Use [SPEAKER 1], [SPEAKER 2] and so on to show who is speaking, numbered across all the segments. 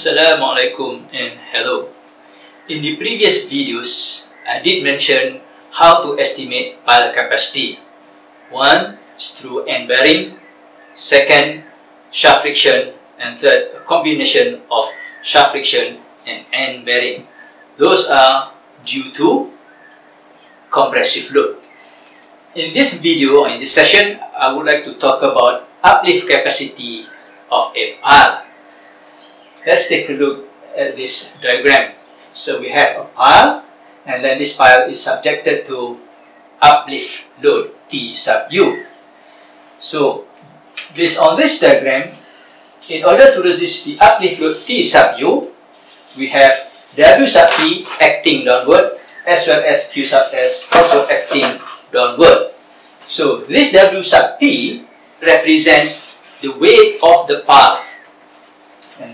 [SPEAKER 1] Assalamualaikum and hello. In the previous videos, I did mention how to estimate pile capacity. One through end bearing, second, shaft friction, and third, a combination of shaft friction and end bearing. Those are due to compressive load. In this video, in this session, I would like to talk about uplift capacity of a pile. Let's take a look at this diagram. So we have a pile and then this pile is subjected to uplift load T sub U. So based on this diagram, in order to resist the uplift load T sub U, we have W sub P acting downward as well as Q sub S also acting downward. So this W sub P represents the weight of the pile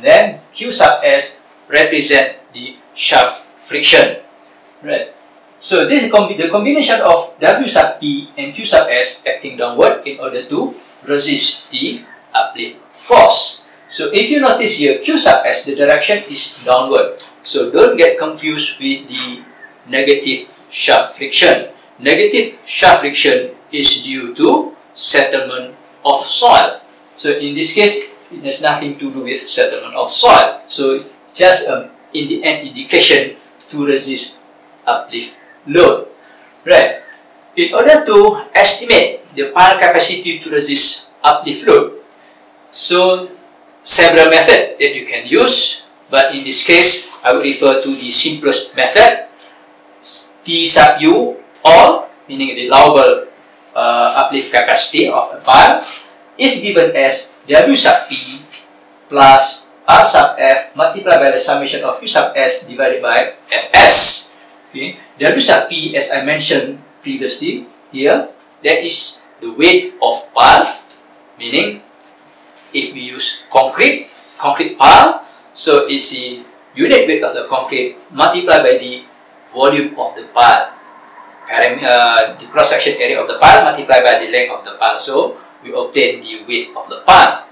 [SPEAKER 1] then Q sub S represents the shaft friction. Right. So this is the combination of W sub P and Q sub S acting downward in order to resist the uplift force. So if you notice here, Q sub S, the direction is downward. So don't get confused with the negative shaft friction. Negative shaft friction is due to settlement of soil. So in this case, it has nothing to do with settlement of soil. So just um, in the end indication to resist uplift load. Right. In order to estimate the pile capacity to resist uplift load, so several methods that you can use, but in this case, I will refer to the simplest method, T sub U, all, meaning the allowable uh, uplift capacity of a pile, is given as W sub P plus R sub F multiplied by the summation of Q sub S divided by Fs. Okay. W sub P, as I mentioned previously here, that is the weight of pile, meaning if we use concrete, concrete pile, so it's the unit weight of the concrete multiplied by the volume of the pile. Uh, the cross-section area of the pile multiplied by the length of the pile. So we obtain the weight of the pile.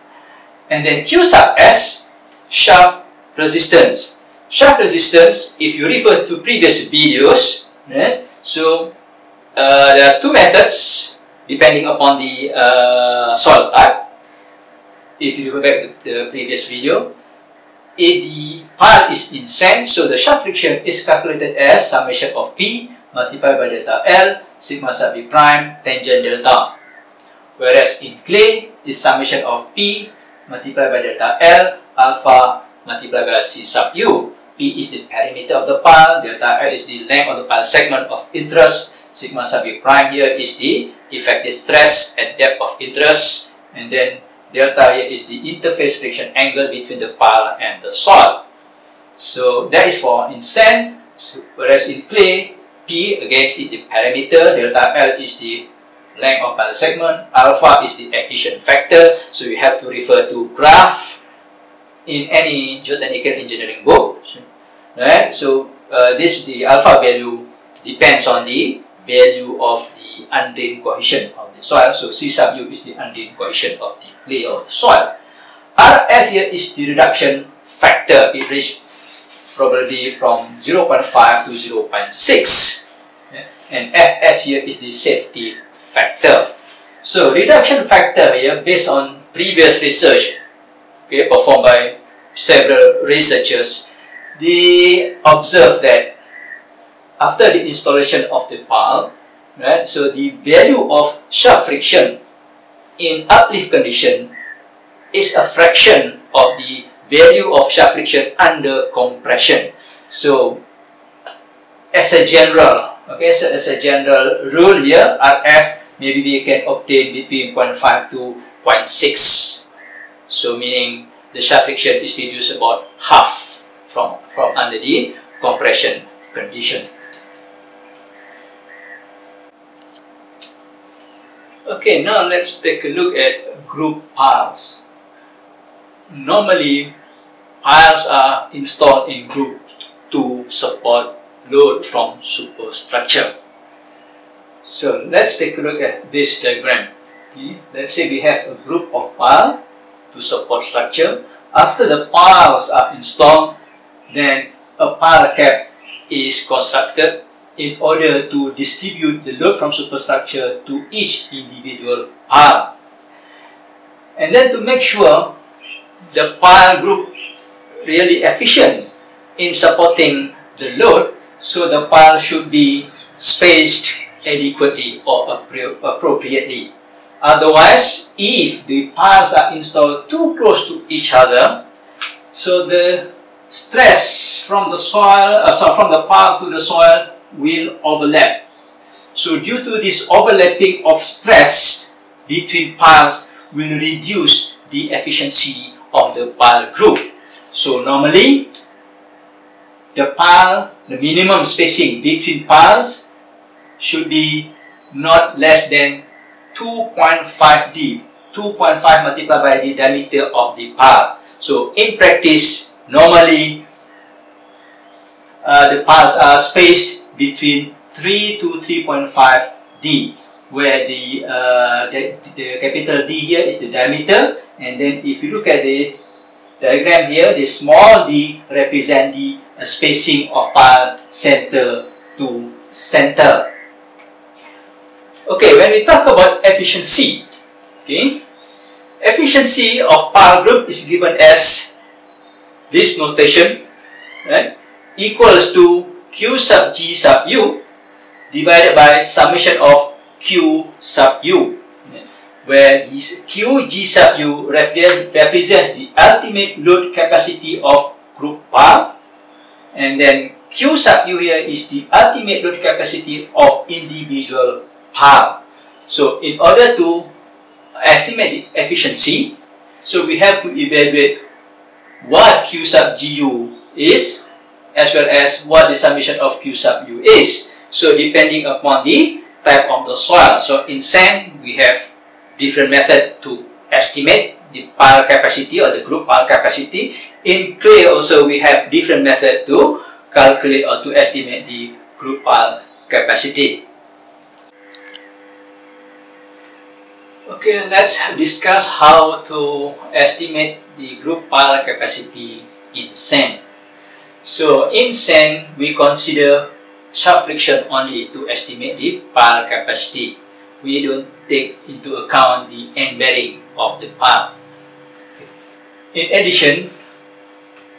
[SPEAKER 1] And then Q sub S, shaft resistance. Shaft resistance, if you refer to previous videos, right? so uh, there are two methods depending upon the uh, soil type. If you go back to the previous video, if the pile is in sand, so the shaft friction is calculated as summation of P multiplied by delta L, sigma sub V prime, tangent delta. Whereas in clay is summation of P multiplied by delta L, alpha multiplied by C sub U. P is the perimeter of the pile, delta L is the length of the pile segment of interest, sigma sub U prime here is the effective stress at depth of interest, and then delta here is the interface friction angle between the pile and the soil. So that is for in sand, so, whereas in clay, P against is the perimeter, delta L is the length of pile segment, alpha is the adhesion factor, so you have to refer to graph in any geotechnical engineering book. Right? So uh, this the alpha value depends on the value of the undrained cohesion of the soil. So C sub U is the undrained cohesion of the clay of the soil. RF here is the reduction factor. It reached probably from 0.5 to 0.6. And Fs here is the safety factor. So reduction factor here based on previous research okay, performed by several researchers, they observed that after the installation of the pile, right, so the value of shaft friction in uplift condition is a fraction of the value of shaft friction under compression. So as a general, okay, so as a general rule here, RF maybe we can obtain between 0.5 to 0.6. So meaning the shaft friction is reduced about half from, from under the compression condition. Okay, now let's take a look at group piles. Normally, piles are installed in groups to support load from superstructure. So let's take a look at this diagram. Let's say we have a group of pile to support structure. after the piles are installed, then a pile cap is constructed in order to distribute the load from superstructure to each individual pile. And then to make sure the pile group really efficient in supporting the load, so the pile should be spaced adequately or appropriately. Otherwise, if the piles are installed too close to each other, so the stress from the soil, uh, so from the pile to the soil will overlap. So due to this overlapping of stress between piles will reduce the efficiency of the pile group. So normally, the pile, the minimum spacing between piles should be not less than 2.5D, 2.5 multiplied by the diameter of the pile. So in practice, normally uh, the piles are spaced between 3 to 3.5D, where the, uh, the, the capital D here is the diameter, and then if you look at the diagram here, the small d represent the uh, spacing of pile center to center. Okay, when we talk about efficiency, okay, efficiency of pile group is given as this notation, right, equals to Q sub G sub U divided by summation of Q sub U, where this Q G sub U represents the ultimate load capacity of group pile, and then Q sub U here is the ultimate load capacity of individual So in order to estimate the efficiency, so we have to evaluate what Q sub GU is as well as what the summation of Q sub U is. So depending upon the type of the soil. So in sand, we have different method to estimate the pile capacity or the group pile capacity. In clay also, we have different method to calculate or to estimate the group pile capacity. Okay, let's discuss how to estimate the group pile capacity in sand. So in sand, we consider shaft friction only to estimate the pile capacity. We don't take into account the end bearing of the pile. In addition,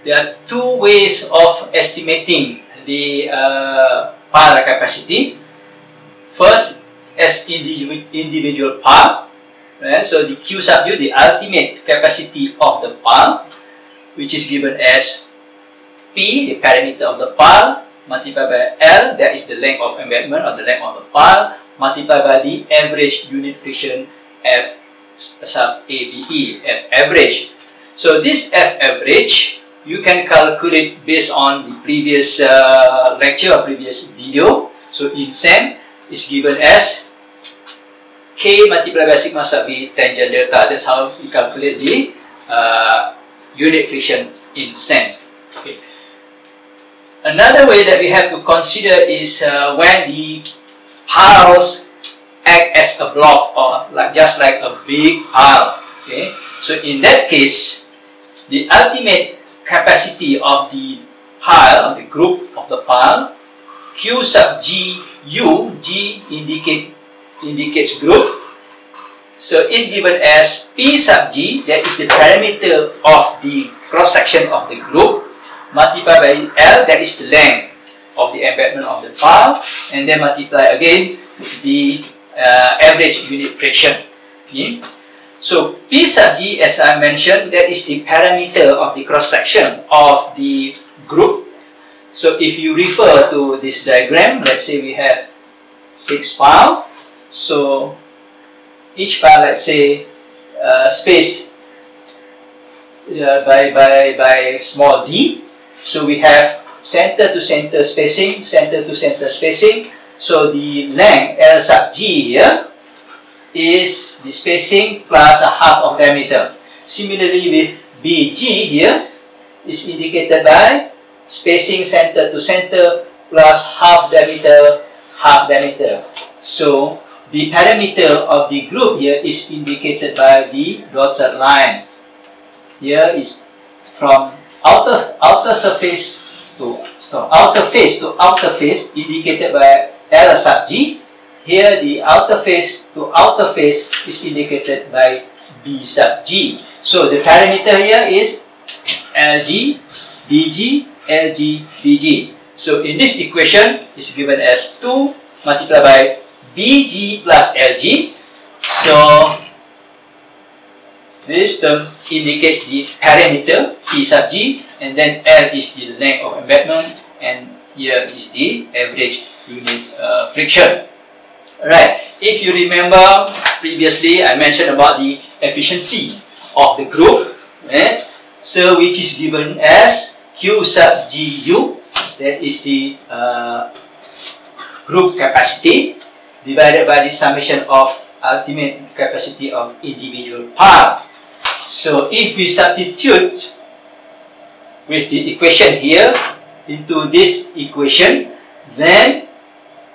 [SPEAKER 1] there are two ways of estimating the uh, pile capacity. First, as individual pile, Right? So the Q sub U, the ultimate capacity of the pile, which is given as P, the perimeter of the pile, multiplied by L, that is the length of embedment or the length of the pile, multiplied by the average unit friction F sub ABE, F average. So this F average, you can calculate based on the previous uh, lecture or previous video. So in sand, is given as K multiplied by sigma sub B tangent delta. That's how we calculate the uh, unit friction in sand. Okay. Another way that we have to consider is uh, when the piles act as a block or like just like a big pile. Okay. So in that case, the ultimate capacity of the pile, of the group of the pile, Q sub G U, G indicate indicates group. So it's given as P sub G, that is the perimeter of the cross-section of the group, multiplied by L, that is the length of the embedment of the pile, and then multiply again the uh, average unit friction. Okay. So P sub G, as I mentioned, that is the parameter of the cross-section of the group. So if you refer to this diagram, let's say we have six pile, so each file, let's say, uh, spaced uh, by, by, by small d. So we have center to center spacing, center to center spacing. So the length L sub g here is the spacing plus a half of diameter. Similarly with BG here is indicated by spacing center to center plus half diameter, half diameter. So the parameter of the group here is indicated by the dotted lines. Here is from outer outer surface to so outer face to outer face indicated by L sub G. Here the outer face to outer face is indicated by B sub G. So the parameter here is LG, BG, LG, BG. So in this equation is given as 2 multiplied by BG plus LG. So this term indicates the parameter P sub G and then L is the length of embedment and here is the average unit uh, friction. Alright, if you remember previously I mentioned about the efficiency of the group right? so which is given as Q sub GU that is the uh, group capacity divided by the summation of ultimate capacity of individual part. So if we substitute with the equation here into this equation, then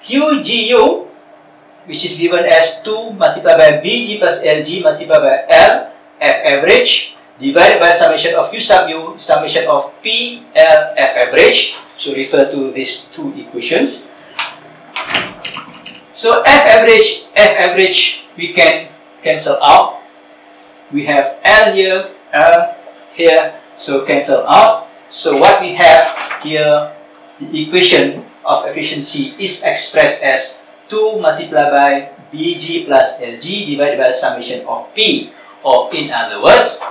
[SPEAKER 1] QGU, which is given as 2 multiplied by BG plus LG multiplied by L, F average, divided by summation of Q sub U, summation of P, L, F average. So refer to these two equations. So F average, F average, we can cancel out. We have L here, L here, so cancel out. So what we have here, the equation of efficiency is expressed as 2 multiplied by Bg plus Lg divided by summation of P. Or in other words,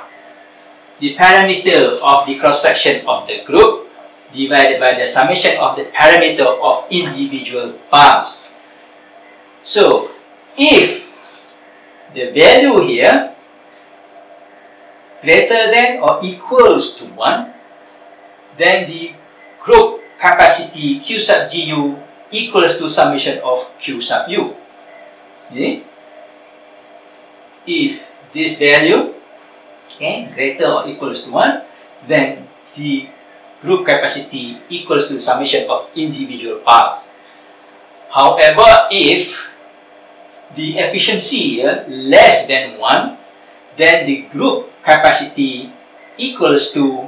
[SPEAKER 1] the parameter of the cross-section of the group divided by the summation of the parameter of individual parts. So, if the value here greater than or equals to 1, then the group capacity Q sub GU equals to summation of Q sub U. Okay? If this value okay, greater or equals to 1, then the group capacity equals to summation of individual parts. However, if the efficiency uh, less than 1, then the group capacity equals to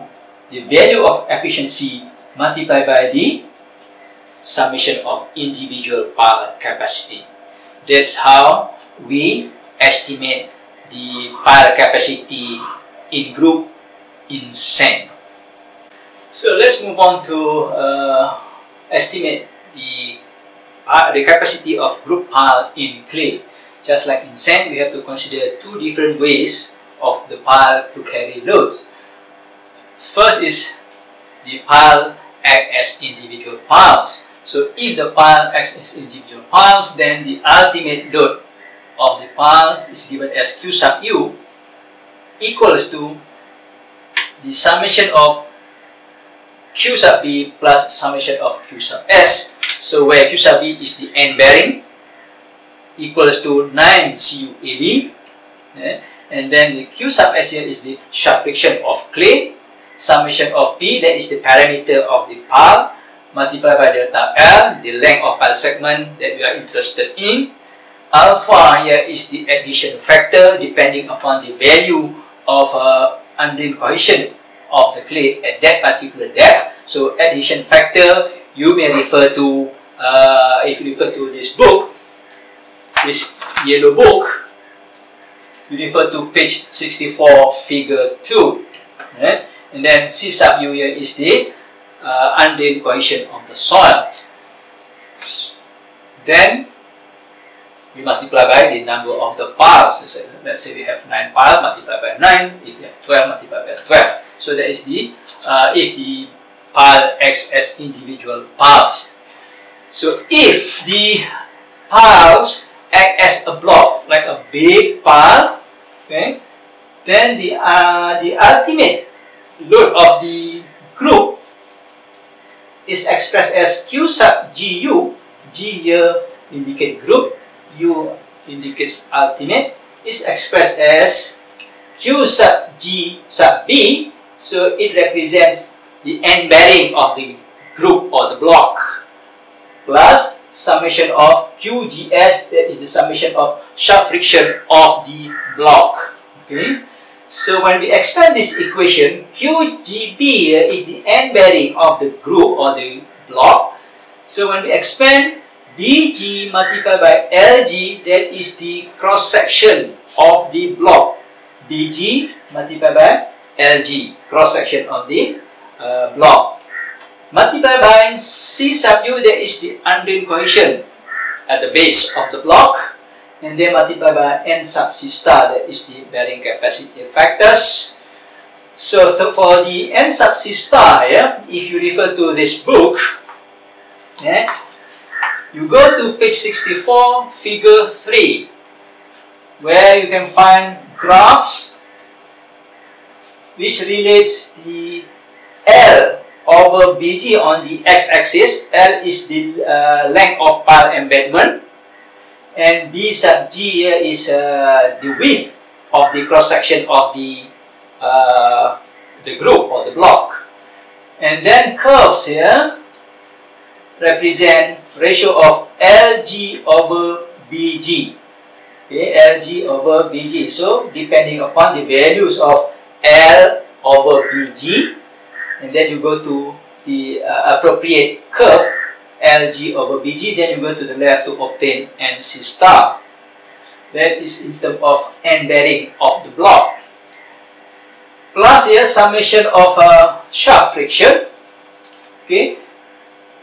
[SPEAKER 1] the value of efficiency multiplied by the summation of individual part capacity. That's how we estimate the pile capacity in group in sand. So let's move on to uh, estimate the, uh, the capacity of group pile in clay. Just like in sand, we have to consider two different ways of the pile to carry loads. First is the pile act as individual piles. So if the pile acts as individual piles, then the ultimate load of the pile is given as Q sub U equals to the summation of Q sub B plus summation of Q sub S. So where Q sub B is the end bearing equals to 9 CUAB. And then the Q sub S here is the shaft friction of clay. Summation of P, that is the parameter of the pile, multiplied by delta L, the length of pile segment that we are interested in. Alpha here is the adhesion factor depending upon the value of uh, undrained cohesion of the clay at that particular depth. So adhesion factor you may refer to uh, if you refer to this book, this yellow book, you refer to page 64 figure 2. Right? And then C sub U here is the uh, undrained cohesion of the soil. Then we multiply by the number of the piles. So let's say we have 9 piles, multiply by 9. If we have 12, multiply by 12. So that is the, uh, if the pile acts as individual piles. So if the piles act as a block, like a big pile, okay, then the, uh, the ultimate load of the group is expressed as Q sub GU, G here indicate group, U indicates ultimate is expressed as Q sub G sub B so it represents the end bearing of the group or the block plus summation of QGS that is the summation of shaft friction of the block okay So when we expand this equation, QGB is the end bearing of the group or the block. So when we expand BG multiplied by LG, that is the cross section of the block. BG multiplied by LG, cross section of the uh, block. Multiplied by C sub U, that is the undrained cohesion at the base of the block. And then multiplied by N sub C star, that is the bearing capacity factors. So for the N sub C star, yeah, if you refer to this book, yeah, you go to page 64, figure 3, where you can find graphs which relates the L over BG on the x-axis. L is the uh, length of pile embedment and B sub G here is uh, the width of the cross-section of the uh, the group or the block. And then curves here represent ratio of LG over BG. Okay, LG over BG. So, depending upon the values of L over BG, and then you go to the uh, appropriate curve, LG over BG, then you go to the left to obtain NC star. That is in terms of end bearing of the block. Plus here summation of uh, shaft friction. Okay,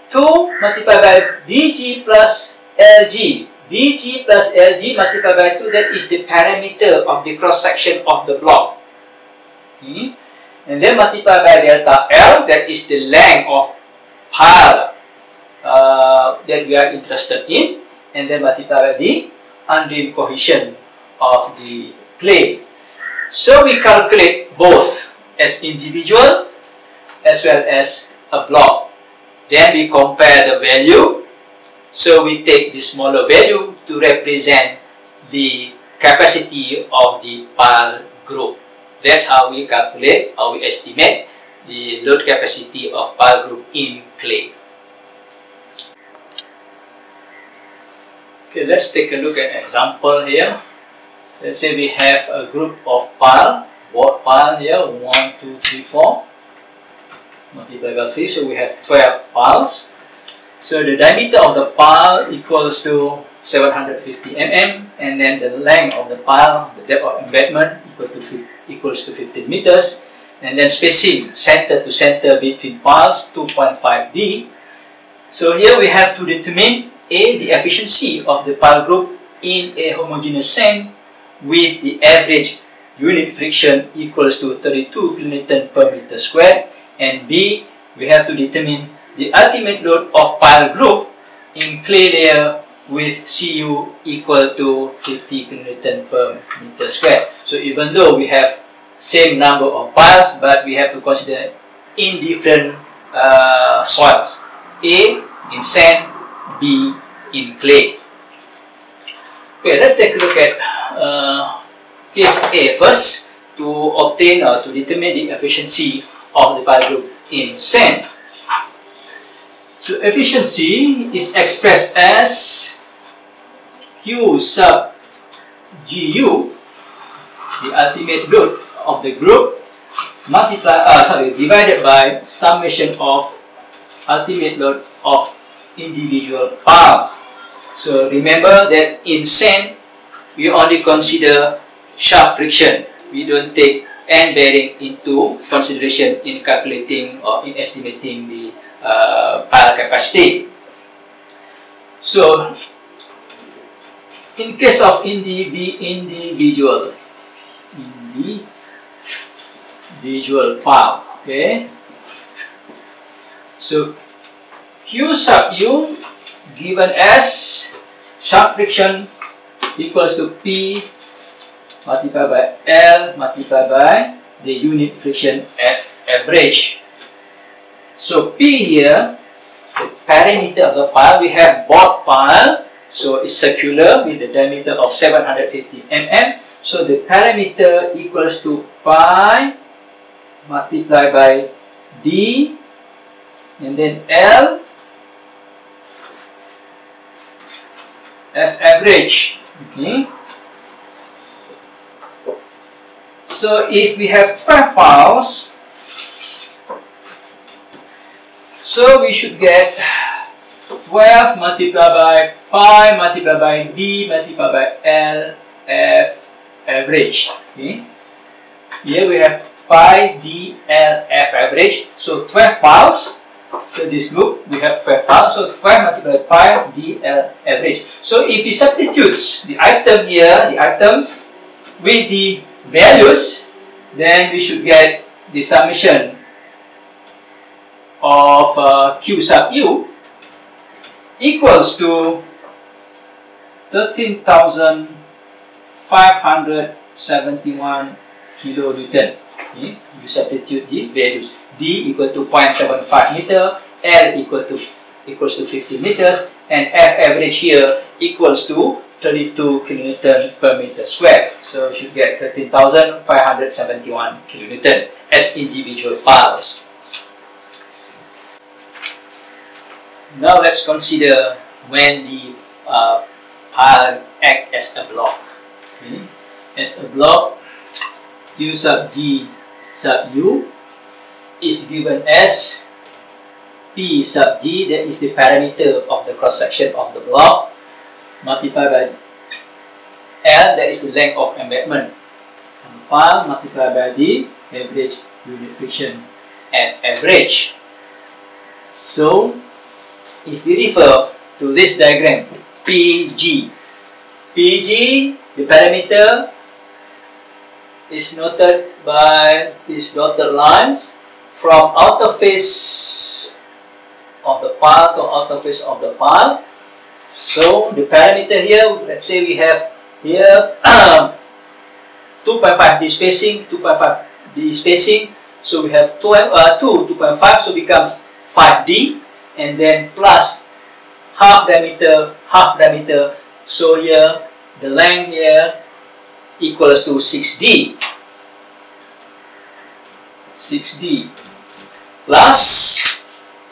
[SPEAKER 1] 2 multiplied by BG plus LG. BG plus LG multiplied by 2, that is the parameter of the cross-section of the block. And then multiplied by delta L, that is the length of pile uh, that we are interested in. And then multiplied by the undrained cohesion of the clay. So we calculate both as individual as well as a block. Then we compare the value. So we take the smaller value to represent the capacity of the pile group. That's how we calculate, how we estimate the load capacity of pile group in clay. Okay, let's take a look at an example here. Let's say we have a group of pile, bored pile here, 1, 2, 3, 4 multiplied by 3, so we have 12 piles. So the diameter of the pile equals to 750 mm, and then the length of the pile, the depth of embedment equal to equals to 15 meters, and then spacing center to center between piles 2.5d. So here we have to determine A, the efficiency of the pile group in a homogeneous sand with the average unit friction equals to 32 kilonewton per meter square and B, we have to determine the ultimate load of pile group in clay layer with Cu equal to 50 kN per meter square. So even though we have same number of piles, but we have to consider in different uh, soils. A in sand, B in clay. Okay, let's take a look at uh, case A first to obtain or to determine the efficiency of the pile group in sand. So efficiency is expressed as Q sub GU, the ultimate load of the group, multiply, uh, sorry, divided by summation of ultimate load of individual piles. So remember that in sand, we only consider shaft friction. We don't take end bearing into consideration in calculating or in estimating the uh, pile capacity. So, in case of indiv individual, individual pile, okay. So, Q sub U given as friction equals to P multiplied by L multiplied by the unit friction F average. So P here, the parameter of the pile, we have bored pile, so it's circular with the diameter of 750 mm. So the perimeter equals to pi multiplied by D and then L F average. Okay. So if we have 12 piles, so we should get 12 multiplied by pi multiplied by d multiplied by L F average. Okay. Here we have pi d L F average. So 12 piles. So this group we have 12 piles. So 12 multiplied by pi d L average. So if we substitute the item here, the items with the values, then we should get the summation of uh, Q sub U equals to 13,571 kilonewton. Hmm? You substitute the values. D equal to 0.75 meter, L equal to equals to 50 meters, and F average here equals to 32 kilonewton per meter square. So you should get 13,571 kilonewton as individual piles. Now let's consider when the uh, pile act as a block. Okay. As a block, Q sub G sub U is given as P sub G, that is the parameter of the cross section of the block multiplied by L, that is the length of embedment. And pile multiplied by the average unit friction and average. So, if you refer to this diagram, PG, PG, the parameter is noted by these dotted lines from outer face of the pile to outer face of the pile so the parameter here, let's say we have here 2.5 D spacing, 2.5 D spacing. So we have 12, uh, 2, 2.5, so becomes 5D. And then plus half diameter, half diameter. So here, the length here equals to 6D. 6D. Plus,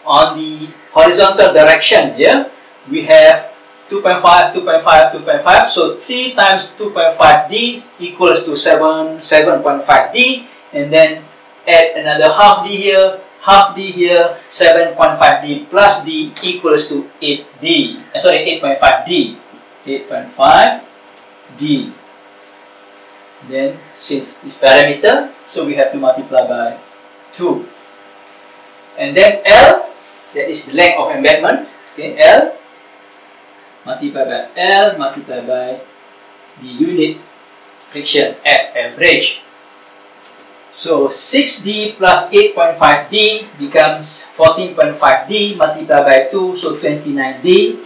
[SPEAKER 1] on the horizontal direction here, we have 2.5, 2.5, 2.5. So 3 times 2.5D equals to 7, 7.5D. And then add another half D here, half D here, 7.5D plus D equals to 8D. Uh, sorry, 8.5D. 8.5D. Then, since this parameter, so we have to multiply by 2. And then L, that is the length of embedment. Okay, L multiplied by L multiplied by the unit friction F average. So 6D plus 8.5D becomes 14.5D multiplied by 2, so 29D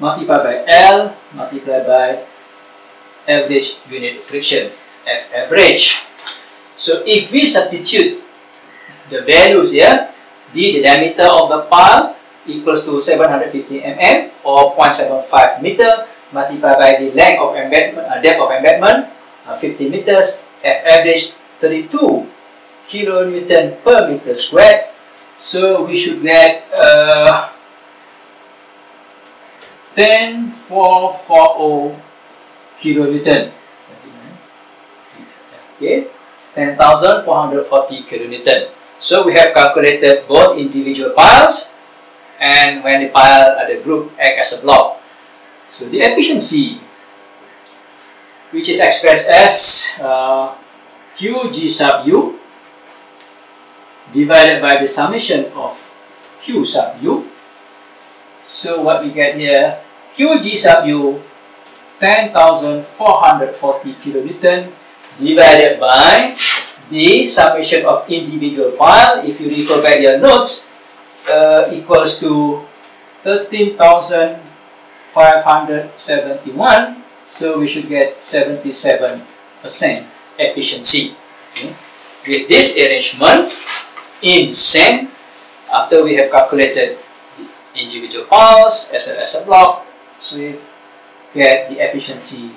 [SPEAKER 1] multiplied by L multiplied by average unit friction F average. So if we substitute the values here, D the diameter of the pile equals to 750 mm or 0.75 meter multiplied by the length of embedment, uh, depth of embedment, uh, 50 meters, F average 32 kilonewton per meter squared. So we should get uh, 10440 kilonewton. Okay, 10,440 kilonewton. So we have calculated both individual piles and when the pile at the group act as a block. So the efficiency, which is expressed as uh, Qg sub u divided by the summation of Q sub u. So what we get here, Qg sub u 10,440 kilonewton divided by the summation of individual pile. If you refer back your notes, uh, equals to 13,571 so we should get 77% efficiency okay. with this arrangement in sand after we have calculated the individual piles as well as a block so we get the efficiency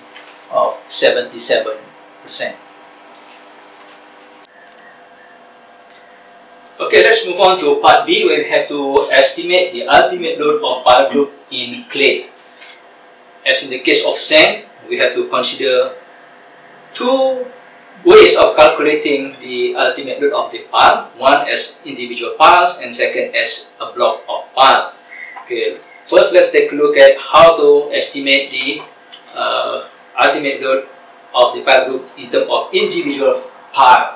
[SPEAKER 1] of 77% Okay, let's move on to part B where we have to estimate the ultimate load of pile group in clay. As in the case of sand, we have to consider two ways of calculating the ultimate load of the pile. One as individual piles and second as a block of pile. Okay, first let's take a look at how to estimate the uh, ultimate load of the pile group in terms of individual pile.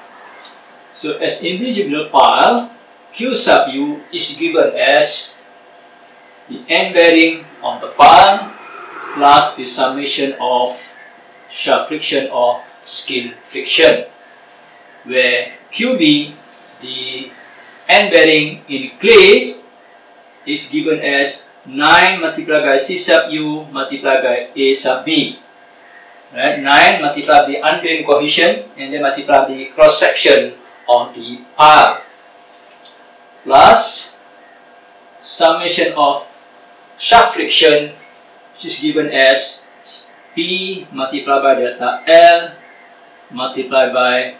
[SPEAKER 1] So as individual pile, Q sub u is given as the end bearing of the pile plus the summation of shaft friction or skin friction where QB the end bearing in clay is given as 9 multiplied by C sub U multiplied by A sub B. Right? 9 multiplied by the undrained cohesion and then multiply the cross section of the pile plus summation of shaft friction which is given as P multiplied by delta L multiplied by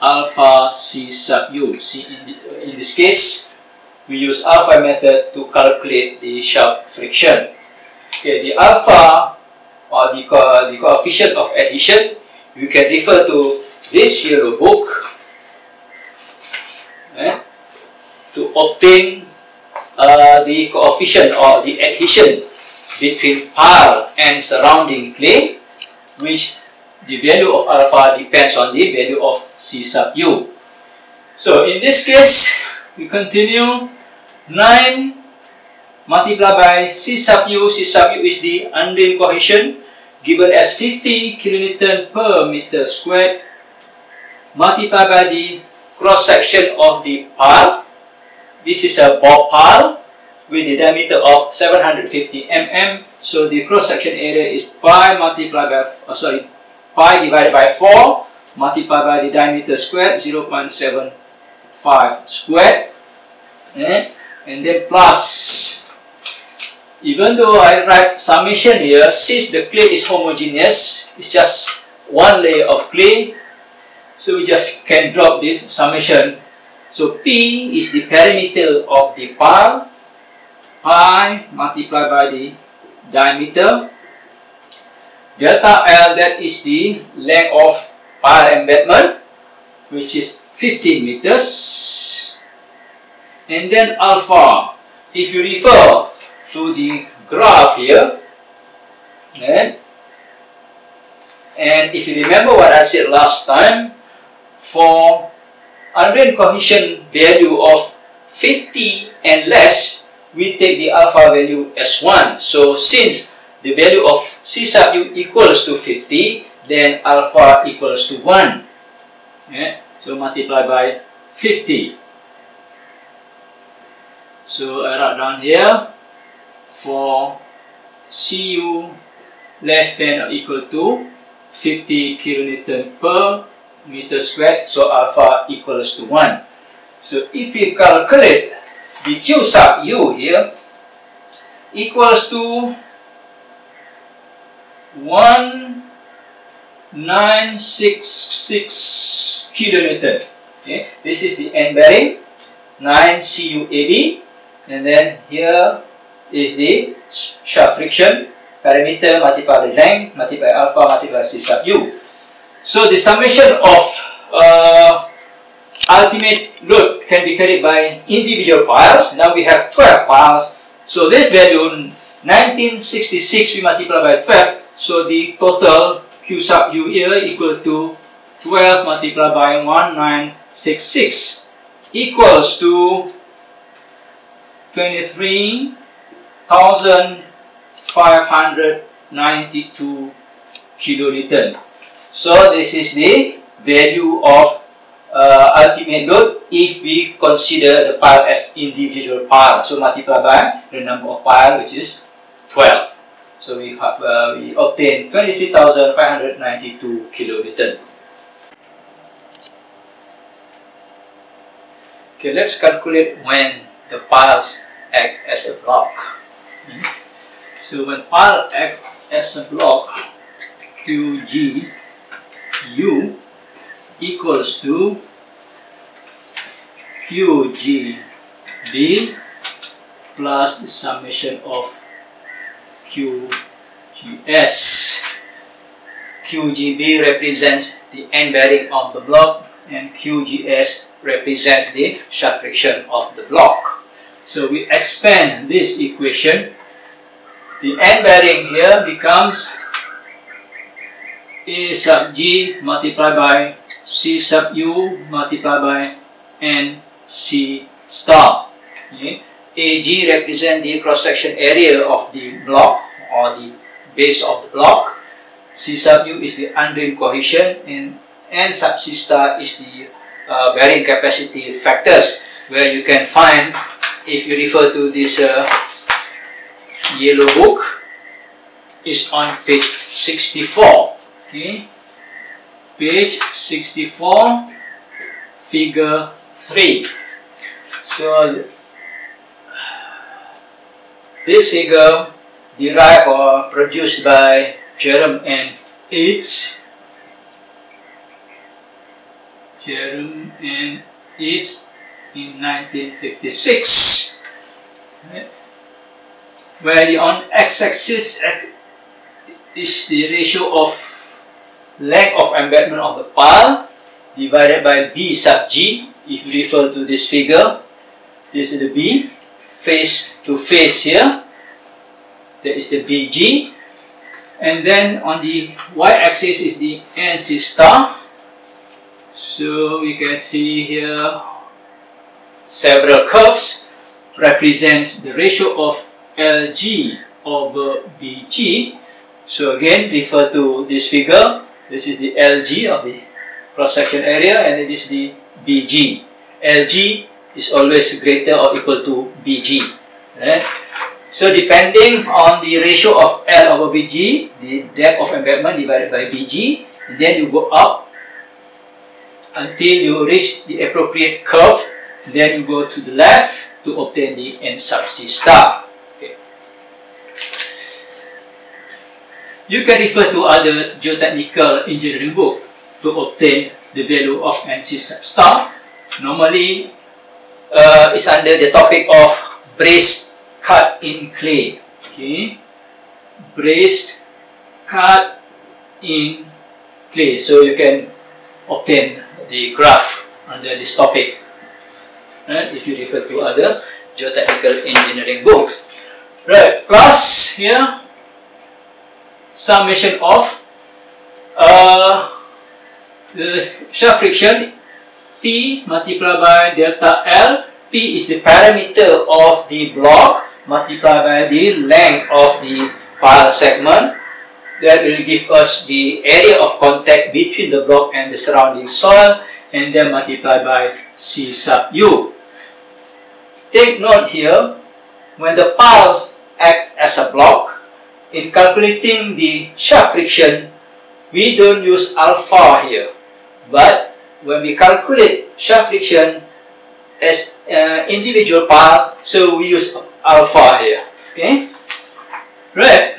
[SPEAKER 1] alpha C sub U. See, in, the, in this case, we use alpha method to calculate the shaft friction. Okay, the alpha or the, co the coefficient of adhesion, you can refer to this yellow book eh, to obtain uh, the coefficient or the adhesion between pile and surrounding clay, which the value of alpha depends on the value of C sub u. So in this case, we continue 9 multiplied by C sub u. C sub u is the undrained cohesion given as 50 kilonewton per meter squared multiplied by the cross section of the pile. This is a ball pile with a diameter of 750 mm. So the cross section area is pi multiplied by, oh, sorry, pi divided by 4 multiplied by the diameter squared 0.75 squared eh? and then plus even though I write summation here since the clay is homogeneous it's just one layer of clay so we just can drop this summation so P is the perimeter of the pile pi multiplied by the diameter Delta L, that is the length of pile embedment, which is 15 meters. And then alpha, if you refer to the graph here, and, if you remember what I said last time, for undrained cohesion value of 50 and less, we take the alpha value as 1. So since the value of C sub u equals to 50, then alpha equals to 1. Yeah? So multiply by 50. So I write down here for Cu less than or equal to 50 kilonewton per meter squared, so alpha equals to 1. So if we calculate the Q sub u here equals to 1966 kilonewton. Okay, this is the end bearing 9 CUAB, and then here is the shaft friction parameter multiplied the length multiplied by alpha multiplied by C sub u. So the summation of uh, ultimate load can be carried by individual piles. Now we have 12 piles. So this value 1966 we multiply by 12 so the total Q sub U here equal to 12 multiplied by 1966 equals to 23,592 kilonewton. So this is the value of uh, ultimate load if we consider the pile as individual pile. So multiply by the number of pile which is 12. So we, have, uh, we obtain 23,592 kilonewton. Okay, let's calculate when the piles act as a block. Hmm? So when pile act as a block, QG U equals to QGB plus the summation of QGS. QGB represents the end bearing of the block and QGS represents the shaft friction of the block. So we expand this equation. The end bearing here becomes A sub G multiplied by C sub U multiplied by N C star. Okay. AG represents the cross-section area of the block or the base of the block. C sub U is the undrained cohesion and N sub C star is the uh, bearing capacity factors where you can find if you refer to this uh, yellow book is on page 64 okay page 64 figure 3 so this figure derived or produced by Jerome and H Jerome and H in 1956 right? where the on x-axis is the ratio of length of embedment of the pile divided by B sub G. If you refer to this figure this is the B face to face here. That is the BG and then on the y-axis is the NC star. So we can see here several curves represents the ratio of LG over BG so again refer to this figure this is the LG of the cross-section area and it is the BG. LG is always greater or equal to BG. Right? So depending on the ratio of L over BG, the depth of embedment divided by BG, then you go up until you reach the appropriate curve, then you go to the left to obtain the N sub C star. You can refer to other geotechnical engineering book to obtain the value of NC star. Normally, uh, it's under the topic of braced cut in clay. Okay, braced cut in clay. So you can obtain the graph under this topic. Right? If you refer to other geotechnical engineering books. Right, plus here summation of uh, the shaft friction P multiplied by delta L. P is the parameter of the block multiplied by the length of the pile segment. That will give us the area of contact between the block and the surrounding soil and then multiplied by C sub U. Take note here, when the piles act as a block, in calculating the shaft friction, we don't use alpha here. But when we calculate shaft friction as uh, individual part, so we use alpha here. Okay? Right.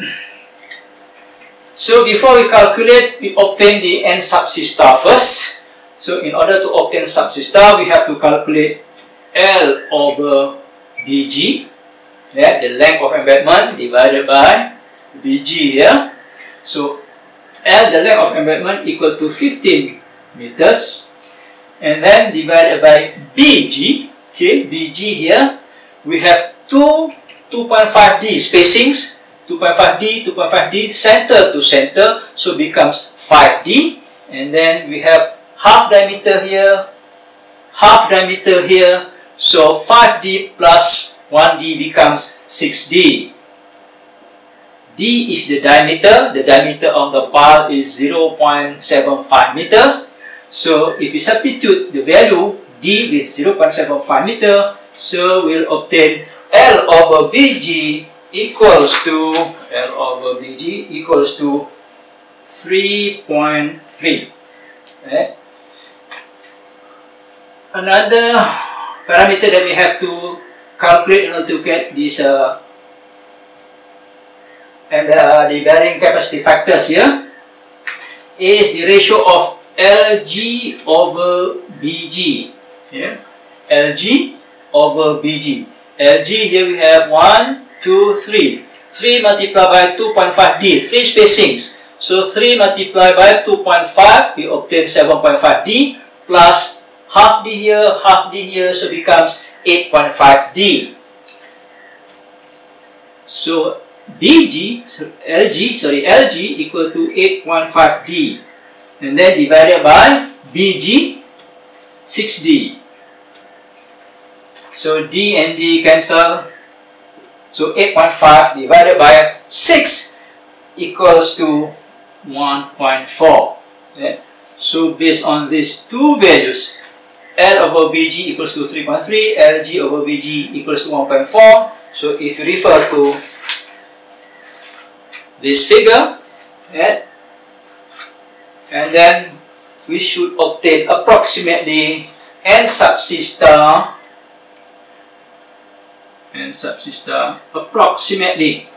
[SPEAKER 1] So before we calculate, we obtain the n sub c star first. So in order to obtain sub c star, we have to calculate L over bg, yeah, the length of embedment divided by BG here. So L, the length of embankment equal to 15 meters. And then divided by BG, okay, BG here, we have two 2.5D spacings, 2.5D, 2.5D, center to center, so becomes 5D. And then we have half diameter here, half diameter here, so 5D plus 1D becomes 6D. D is the diameter. The diameter of the pile is 0.75 meters. So if we substitute the value D with 0.75 meter, so we'll obtain L over BG equals to L over BG equals to 3.3. Okay. Another parameter that we have to calculate in order to get this uh, and uh, the bearing capacity factors here is the ratio of LG over BG. Yeah? LG over BG. LG here we have 1, 2, 3. 3 multiplied by 2.5D, 3 spacings. So 3 multiplied by 2.5, we obtain 7.5D plus half D here, half D here, so becomes 8.5D. So BG, so LG, sorry, LG equal to 8.5D. And then divided by BG, 6D. So D and D cancel. So 8.5 divided by 6 equals to 1.4. Okay? So based on these two values, L over BG equals to 3.3, LG over BG equals to 1.4. So if you refer to this figure, yeah, and then we should obtain approximately n sub c n sub approximately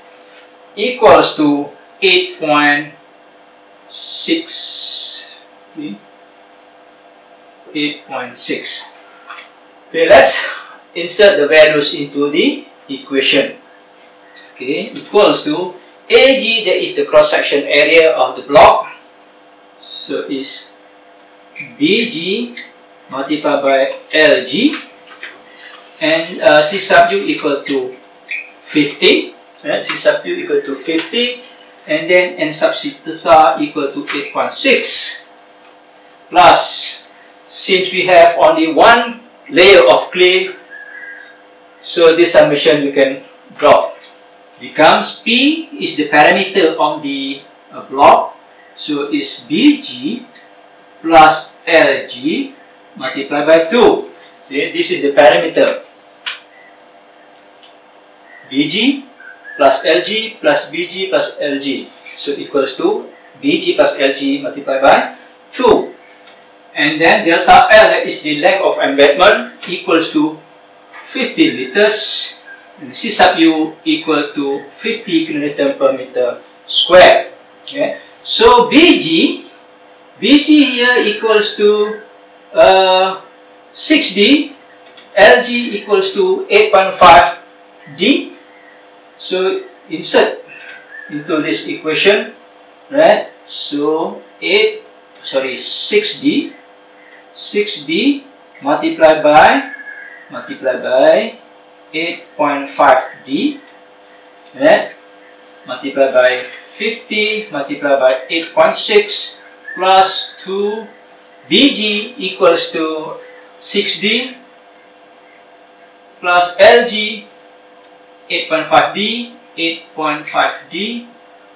[SPEAKER 1] equals to 8.6 8.6 okay let's insert the values into the equation. Okay equals to AG that is the cross section area of the block. So is BG multiplied by LG and uh, C sub U equal to 50 right? C sub U equal to 50 and then N sub star equal to 8.6 plus since we have only one layer of clay so this summation you can drop becomes P is the parameter on the uh, block so it's BG plus LG multiplied by 2 okay, this is the parameter BG plus LG plus BG plus LG. So equals to BG plus LG multiplied by 2. And then delta L, that is the length of embedment, equals to 50 meters. And C sub U equal to 50 kilonewton per meter square. Okay. So BG, BG here equals to uh, 6D, LG equals to 8.5 D, so insert into this equation, right? So 8, sorry, 6D, 6D multiplied by, multiplied by 8.5D, right? Multiplied by 50, multiplied by 8.6 plus 2, BG equals to 6D plus LG 8.5D, 8.5D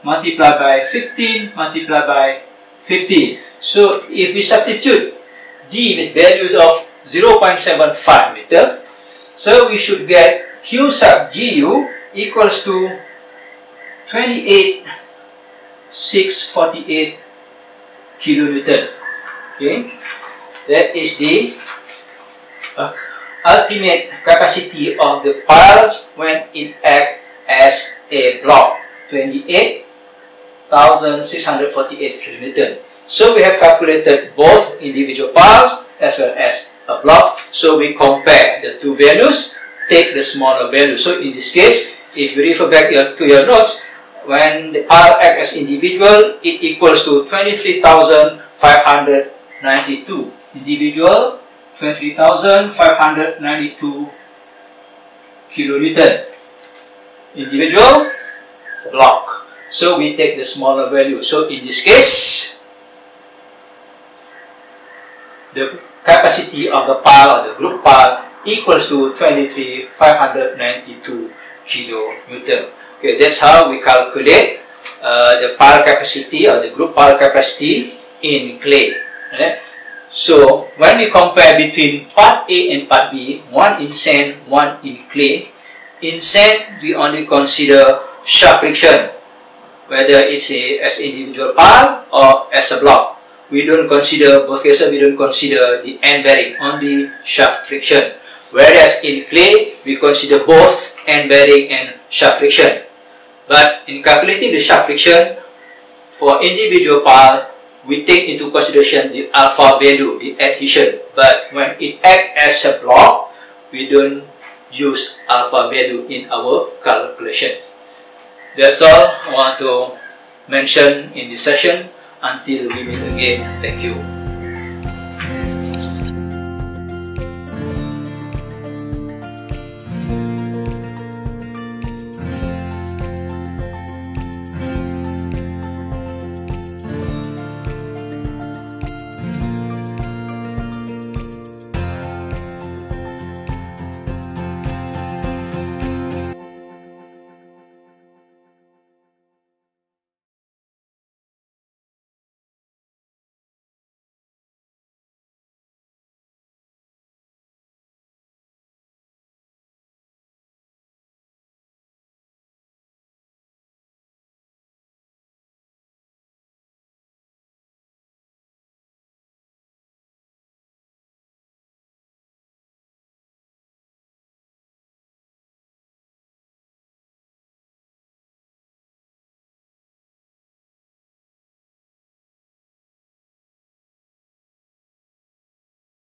[SPEAKER 1] multiplied by 15 multiplied by 15. So if we substitute D with values of 0.75 meters, so we should get Q sub GU equals to 28,648 kilonewton. Okay, that is the uh, ultimate capacity of the piles when it acts as a block 28,648 km. So we have calculated both individual piles as well as a block. So we compare the two values, take the smaller value. So in this case, if you refer back to your notes, when the pile acts as individual, it equals to 23,592 individual 20,592 kilonewton individual block. So we take the smaller value. So in this case, the capacity of the pile or the group pile equals to 23,592 kilonewton. Okay, that's how we calculate uh, the pile capacity or the group pile capacity in clay. So, when we compare between part A and part B, one in sand, one in clay, in sand, we only consider shaft friction, whether it's a, as individual pile or as a block. We don't consider, both cases, we don't consider the end bearing, only shaft friction. Whereas in clay, we consider both end bearing and shaft friction. But in calculating the shaft friction, for individual pile, we take into consideration the alpha value, the adhesion. But when it acts as a block, we don't use alpha value in our calculations. That's all I want to mention in this session. Until we meet again, thank you.